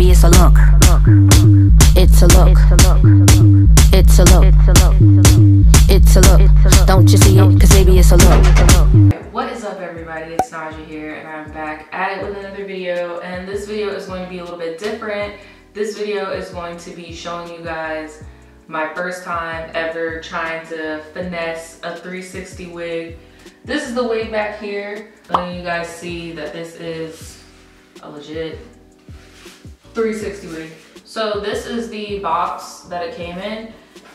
baby, it's a look. It's a look. It's a look. It's a look. Don't you see it? Cause baby, it's a look. What is up everybody? It's Naja here and I'm back at it with another video and this video is going to be a little bit different. This video is going to be showing you guys my first time ever trying to finesse a 360 wig. This is the wig back here. Letting you guys see that this is a legit 360 wig. So this is the box that it came in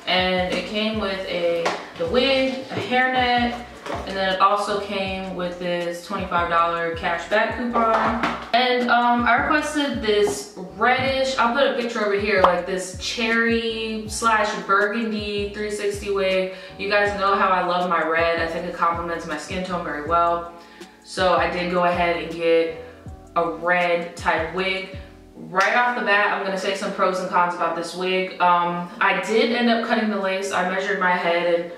and it came with a the wig, a hairnet, and then it also came with this $25 cash back coupon. And um, I requested this reddish, I'll put a picture over here, like this cherry slash burgundy 360 wig. You guys know how I love my red. I think it complements my skin tone very well. So I did go ahead and get a red type wig. Right off the bat, I'm gonna say some pros and cons about this wig. Um, I did end up cutting the lace. I measured my head and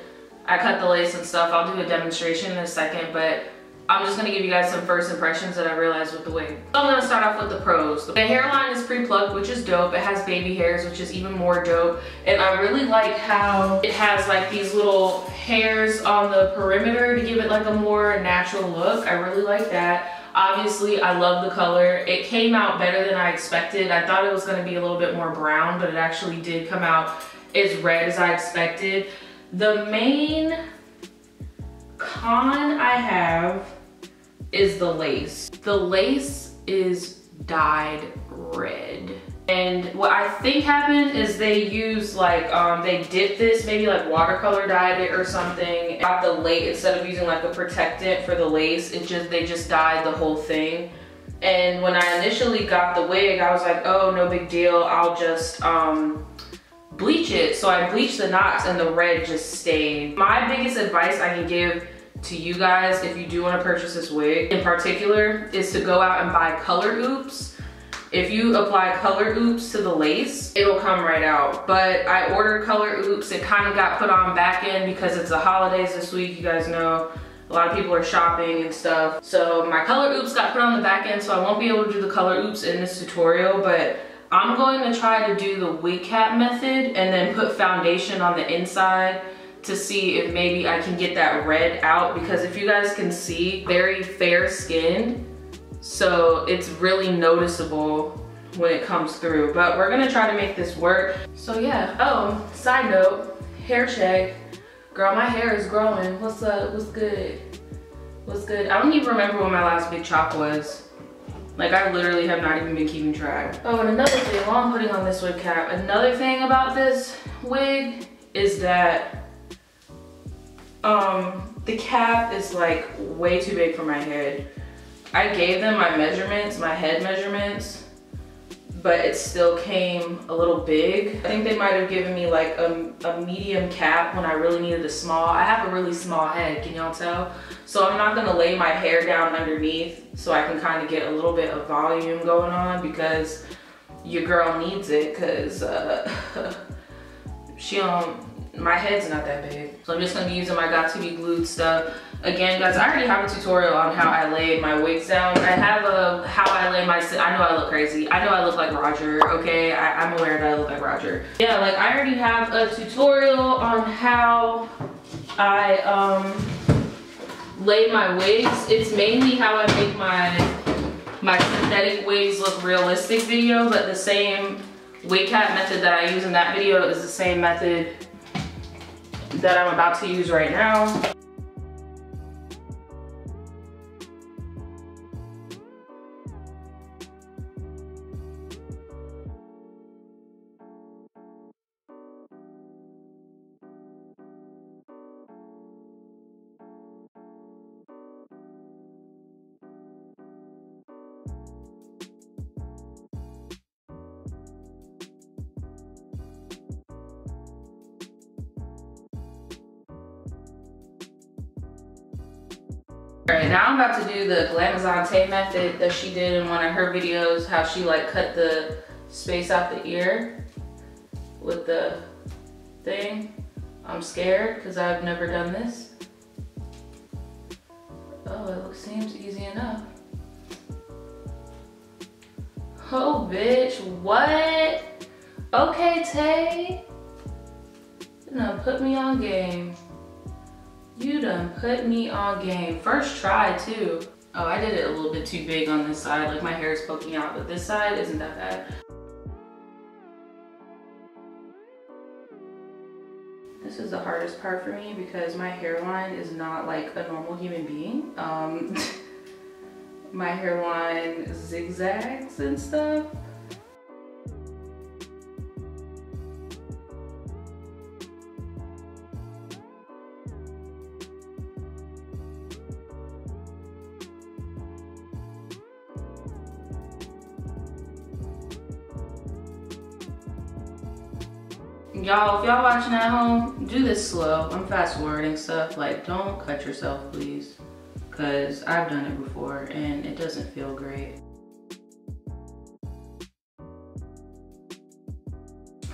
I cut the lace and stuff. I'll do a demonstration in a second, but I'm just gonna give you guys some first impressions that I realized with the wig. So I'm gonna start off with the pros. The hairline is pre-plucked, which is dope. It has baby hairs, which is even more dope. And I really like how it has like these little hairs on the perimeter to give it like a more natural look. I really like that. Obviously, I love the color. It came out better than I expected. I thought it was gonna be a little bit more brown, but it actually did come out as red as I expected. The main con I have is the lace. The lace is dyed red. And what I think happened is they used like, um, they dipped this, maybe like watercolor dyed it or something. Got the lace, instead of using like a protectant for the lace, it just, they just dyed the whole thing. And when I initially got the wig, I was like, oh, no big deal. I'll just, um, bleach it. So I bleached the knots and the red just stayed. My biggest advice I can give to you guys if you do want to purchase this wig in particular is to go out and buy color oops. If you apply color oops to the lace, it'll come right out. But I ordered color oops. It kind of got put on back end because it's the holidays this week. You guys know a lot of people are shopping and stuff. So my color oops got put on the back end so I won't be able to do the color oops in this tutorial, but I'm going to try to do the wig cap method and then put foundation on the inside to see if maybe I can get that red out because if you guys can see, very fair skinned. So it's really noticeable when it comes through, but we're gonna try to make this work. So yeah, oh, side note, hair check. Girl, my hair is growing. What's up, what's good? What's good? I don't even remember when my last big chop was. Like I literally have not even been keeping track. Oh, and another thing while I'm putting on this wig cap, another thing about this wig is that um, the cap is like way too big for my head. I gave them my measurements, my head measurements, but it still came a little big. I think they might have given me like a, a medium cap when I really needed a small. I have a really small head, can y'all tell? So I'm not gonna lay my hair down underneath so I can kind of get a little bit of volume going on because your girl needs it because uh, she don't, my head's not that big. So I'm just gonna be using my Got2b glued stuff. Again, guys, I already have a tutorial on how I lay my wigs down. I have a how I lay my, I know I look crazy. I know I look like Roger, okay? I, I'm aware that I look like Roger. Yeah, like I already have a tutorial on how I um, lay my wigs. It's mainly how I make my, my synthetic wigs look realistic video, but the same wig cap method that I use in that video is the same method that I'm about to use right now. All right, now I'm about to do the Glamazon Tay method that she did in one of her videos, how she like cut the space out the ear with the thing. I'm scared because I've never done this. Oh, it looks, seems easy enough. Oh, bitch, what? Okay, Tay. Done put me on game. You done put me on game. First try, too. Oh, I did it a little bit too big on this side. Like, my hair is poking out, but this side isn't that bad. This is the hardest part for me because my hairline is not like a normal human being. Um, my hairline zigzags and stuff. Y'all, if y'all watching at home, do this slow. I'm fast forwarding stuff. Like, don't cut yourself, please. Because I've done it before and it doesn't feel great.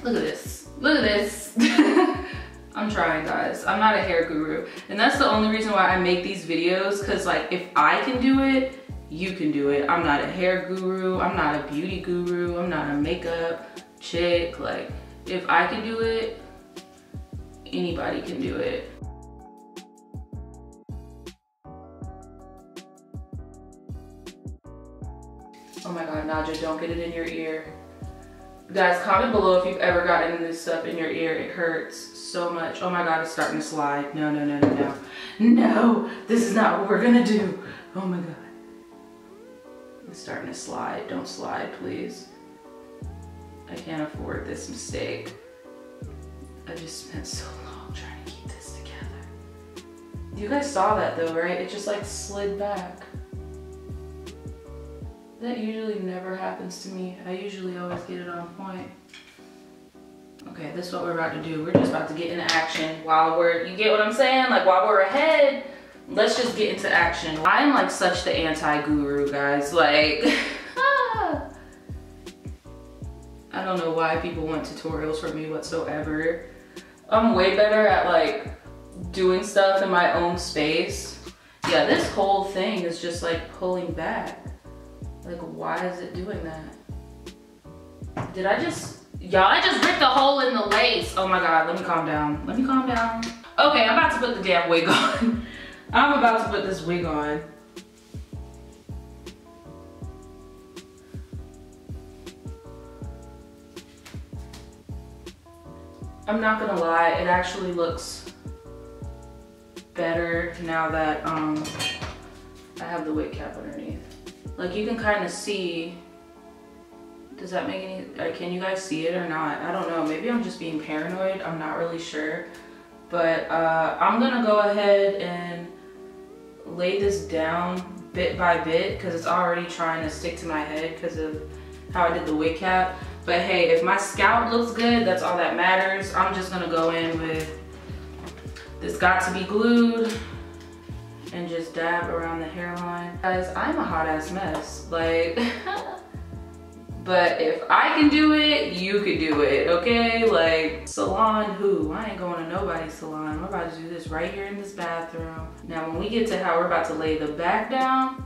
Look at this. Look at this. I'm trying, guys. I'm not a hair guru. And that's the only reason why I make these videos. Because, like, if I can do it, you can do it. I'm not a hair guru. I'm not a beauty guru. I'm not a makeup chick. Like, if I can do it, anybody can do it. Oh my God, Naja, don't get it in your ear. Guys, comment below if you've ever gotten this stuff in your ear. It hurts so much. Oh my God, it's starting to slide. No, no, no, no, no. No, this is not what we're gonna do. Oh my God. It's starting to slide. Don't slide, please. I can't afford this mistake. I just spent so long trying to keep this together. You guys saw that though, right? It just like slid back. That usually never happens to me. I usually always get it on point. Okay, this is what we're about to do. We're just about to get into action while we're, you get what I'm saying? Like while we're ahead, let's just get into action. I'm like such the anti-guru, guys. Like, I don't know why people want tutorials from me whatsoever. I'm way better at like doing stuff in my own space. Yeah, this whole thing is just like pulling back. Like, why is it doing that? Did I just, y'all, I just ripped a hole in the lace. Oh my God, let me calm down. Let me calm down. Okay, I'm about to put the damn wig on. I'm about to put this wig on. I'm not gonna lie, it actually looks better now that um, I have the wig cap underneath. Like you can kind of see, does that make any, can you guys see it or not? I don't know, maybe I'm just being paranoid, I'm not really sure. But uh, I'm gonna go ahead and lay this down bit by bit because it's already trying to stick to my head because of how I did the wig cap. But hey, if my scalp looks good, that's all that matters. I'm just gonna go in with this Got2b glued and just dab around the hairline. Guys, I'm a hot ass mess. Like, but if I can do it, you could do it, okay? Like, salon who? I ain't going to nobody's salon. I'm about to do this right here in this bathroom. Now, when we get to how we're about to lay the back down,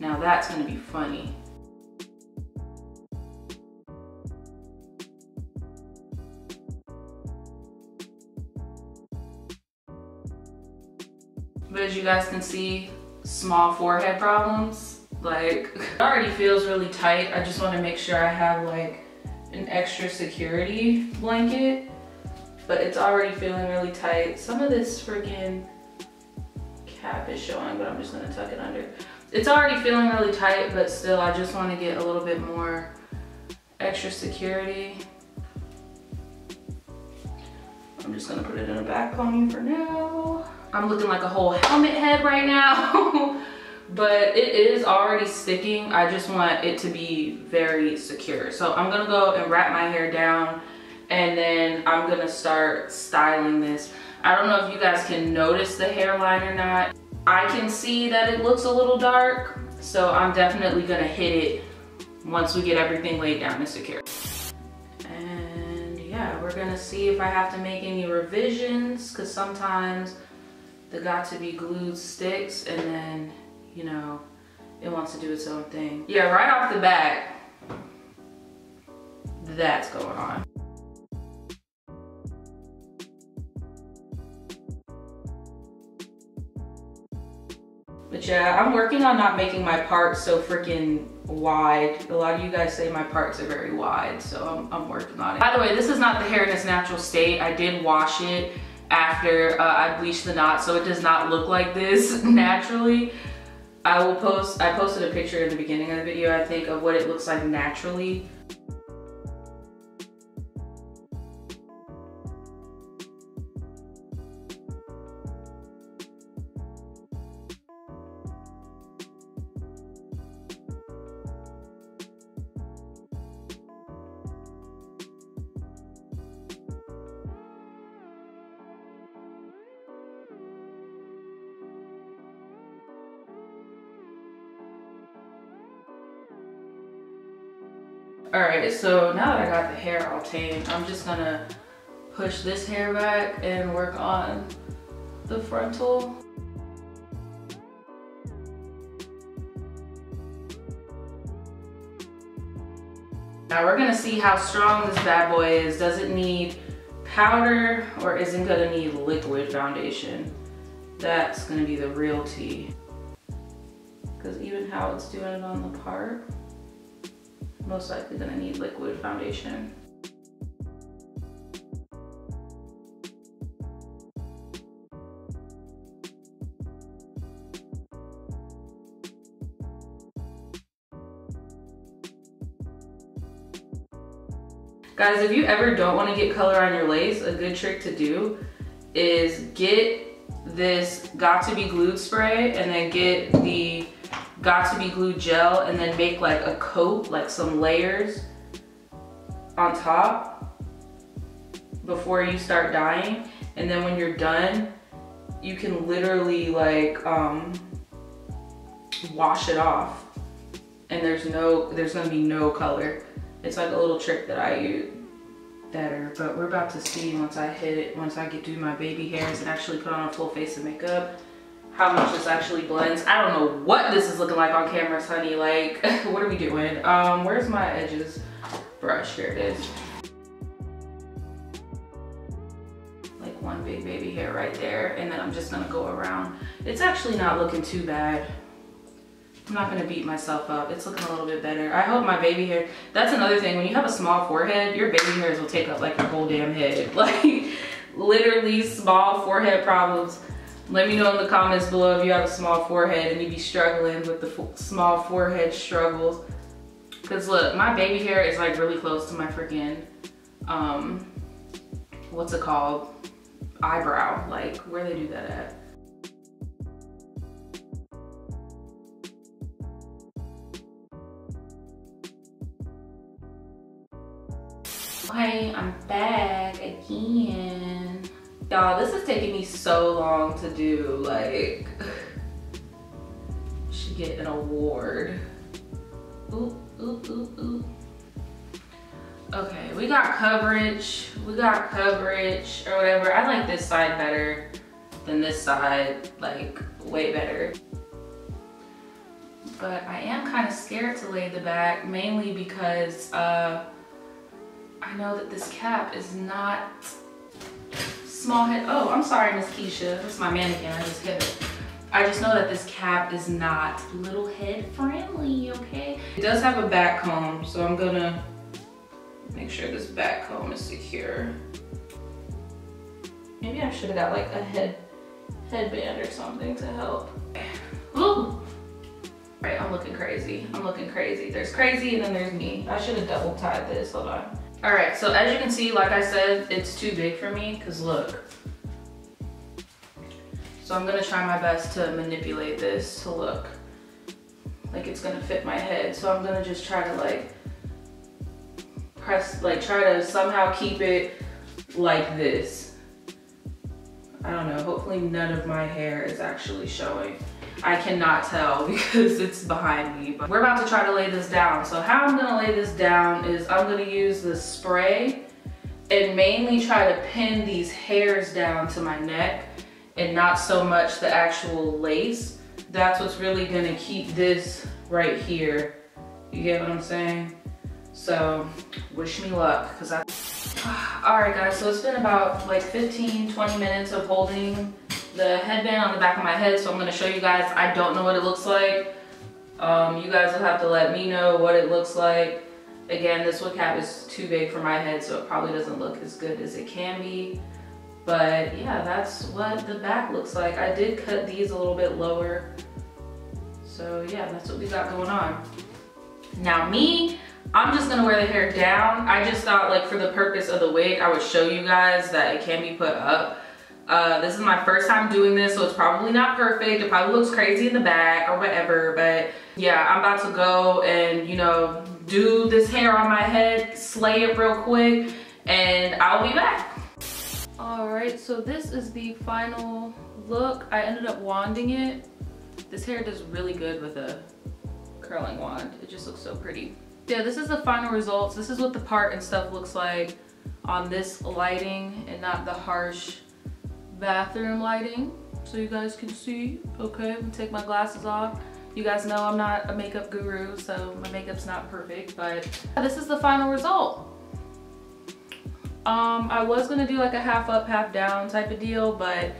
now that's gonna be funny. But as you guys can see, small forehead problems. Like, it already feels really tight. I just wanna make sure I have like an extra security blanket, but it's already feeling really tight. Some of this freaking cap is showing, but I'm just gonna tuck it under. It's already feeling really tight, but still I just wanna get a little bit more extra security. I'm just gonna put it in a back pony for now. I'm looking like a whole helmet head right now. but it is already sticking. I just want it to be very secure. So I'm gonna go and wrap my hair down and then I'm gonna start styling this. I don't know if you guys can notice the hairline or not. I can see that it looks a little dark, so I'm definitely gonna hit it once we get everything laid down and secure. And yeah, we're gonna see if I have to make any revisions because sometimes the Got2b glued sticks and then, you know, it wants to do its own thing. Yeah, right off the bat, that's going on. But yeah, I'm working on not making my parts so freaking wide. A lot of you guys say my parts are very wide, so I'm, I'm, working on it. By the way, this is not the hair in its natural state. I did wash it after uh, I bleached the knot, so it does not look like this naturally. I will post, I posted a picture in the beginning of the video, I think, of what it looks like naturally. All right, so now that I got the hair all tamed, I'm just gonna push this hair back and work on the frontal. Now we're gonna see how strong this bad boy is. Does it need powder or is it gonna need liquid foundation? That's gonna be the real tea. Cause even how it's doing it on the part, most likely gonna need liquid foundation. Guys, if you ever don't want to get color on your lace, a good trick to do is get this Got2b glued spray and then get the Got2b glue gel and then make like a coat, like some layers on top before you start dyeing. And then when you're done, you can literally like um, wash it off and there's no, there's gonna be no color. It's like a little trick that I use better, but we're about to see once I hit it, once I get do my baby hairs and actually put on a full face of makeup how much this actually blends. I don't know what this is looking like on cameras, honey. Like, what are we doing? Um, where's my edges brush? Here it is. Like one big baby hair right there. And then I'm just gonna go around. It's actually not looking too bad. I'm not gonna beat myself up. It's looking a little bit better. I hope my baby hair, that's another thing. When you have a small forehead, your baby hairs will take up like your whole damn head. Like literally small forehead problems let me know in the comments below if you have a small forehead and you be struggling with the small forehead struggles. Cause look, my baby hair is like really close to my freaking, um, what's it called? Eyebrow, like where they do that at. Okay, I'm back again. Y'all, this is taking me so long to do. Like, should get an award. Okay, we got coverage. We got coverage or whatever. I like this side better than this side, like way better. But I am kind of scared to lay the back, mainly because uh, I know that this cap is not small head. Oh, I'm sorry, Miss Keisha. That's my mannequin. I just hit it. I just know that this cap is not little head friendly, okay? It does have a back comb, so I'm gonna make sure this back comb is secure. Maybe I should have got like a head headband or something to help. Ooh. Right, I'm looking crazy. I'm looking crazy. There's crazy and then there's me. I should have double tied this. Hold on. All right, so as you can see, like I said, it's too big for me because look. So I'm gonna try my best to manipulate this to look like it's gonna fit my head. So I'm gonna just try to like press, like try to somehow keep it like this. I don't know, hopefully none of my hair is actually showing. I cannot tell because it's behind me. But we're about to try to lay this down. So how I'm gonna lay this down is I'm gonna use the spray and mainly try to pin these hairs down to my neck and not so much the actual lace. That's what's really gonna keep this right here. You get what I'm saying? So wish me luck because I all right guys so it's been about like 15 20 minutes of holding the headband on the back of my head so i'm to show you guys. I don't know what it looks like. Um, you guys will have to let me know what it looks like. Again this wig cap is too big for my head so it probably doesn't look as good as it can be. But yeah that's what the back looks like. I did cut these a little bit lower. So yeah that's what we got going on. Now me I'm just gonna wear the hair down. I just thought like for the purpose of the wig, I would show you guys that it can be put up. Uh, this is my first time doing this, so it's probably not perfect. It probably looks crazy in the back or whatever, but yeah, I'm about to go and, you know, do this hair on my head, slay it real quick, and I'll be back. All right, so this is the final look. I ended up wanding it. This hair does really good with a curling wand. It just looks so pretty yeah, this is the final results. This is what the part and stuff looks like on this lighting and not the harsh bathroom lighting. So you guys can see, okay, I'm gonna take my glasses off. You guys know I'm not a makeup guru, so my makeup's not perfect, but this is the final result. Um, I was gonna do like a half up, half down type of deal, but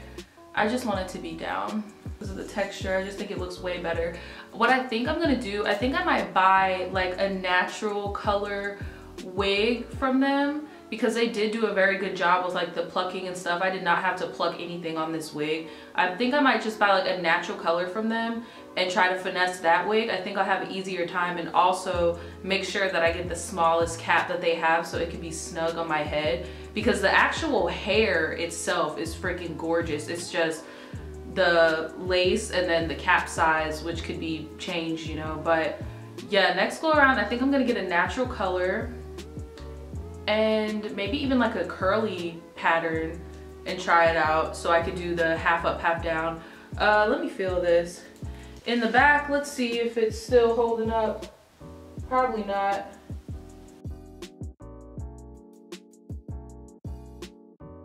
I just want it to be down because of the texture. I just think it looks way better. What I think I'm gonna do, I think I might buy like a natural color wig from them because they did do a very good job with like the plucking and stuff. I did not have to pluck anything on this wig. I think I might just buy like a natural color from them and try to finesse that wig. I think I'll have an easier time and also make sure that I get the smallest cap that they have so it can be snug on my head because the actual hair itself is freaking gorgeous. It's just the lace and then the cap size, which could be changed, you know, but yeah, next go around, I think I'm gonna get a natural color and maybe even like a curly pattern and try it out so I could do the half up, half down. Uh, let me feel this. In the back, let's see if it's still holding up. Probably not.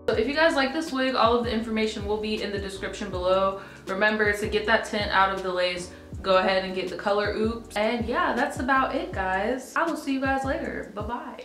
So if you guys like this wig, all of the information will be in the description below. Remember to get that tint out of the lace, go ahead and get the color oops. And yeah, that's about it guys. I will see you guys later. Bye-bye.